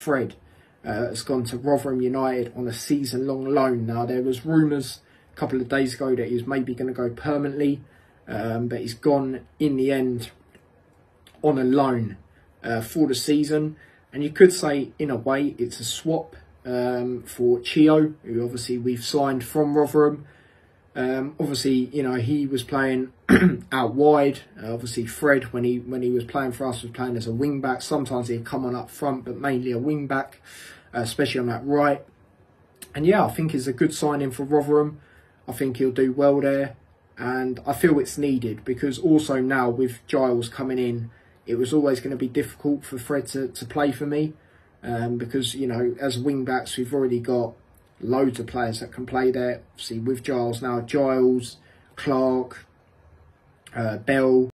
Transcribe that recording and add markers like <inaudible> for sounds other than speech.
Fred uh, has gone to Rotherham United on a season-long loan. Now there was rumours a couple of days ago that he was maybe going to go permanently, um, but he's gone in the end on a loan uh, for the season. And you could say, in a way, it's a swap um, for Chio, who obviously we've signed from Rotherham. Um, obviously, you know he was playing <clears throat> out wide. Uh, obviously, Fred when he when he was playing for us was playing as a wing back. Sometimes he'd come on up front, but mainly a wing back, uh, especially on that right. And yeah, I think it's a good signing for Rotherham. I think he'll do well there, and I feel it's needed because also now with Giles coming in, it was always going to be difficult for Fred to, to play for me um, because, you know, as wing backs, we've already got loads of players that can play there. See, with Giles now, Giles, Clark, uh, Bell,